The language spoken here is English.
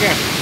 Take.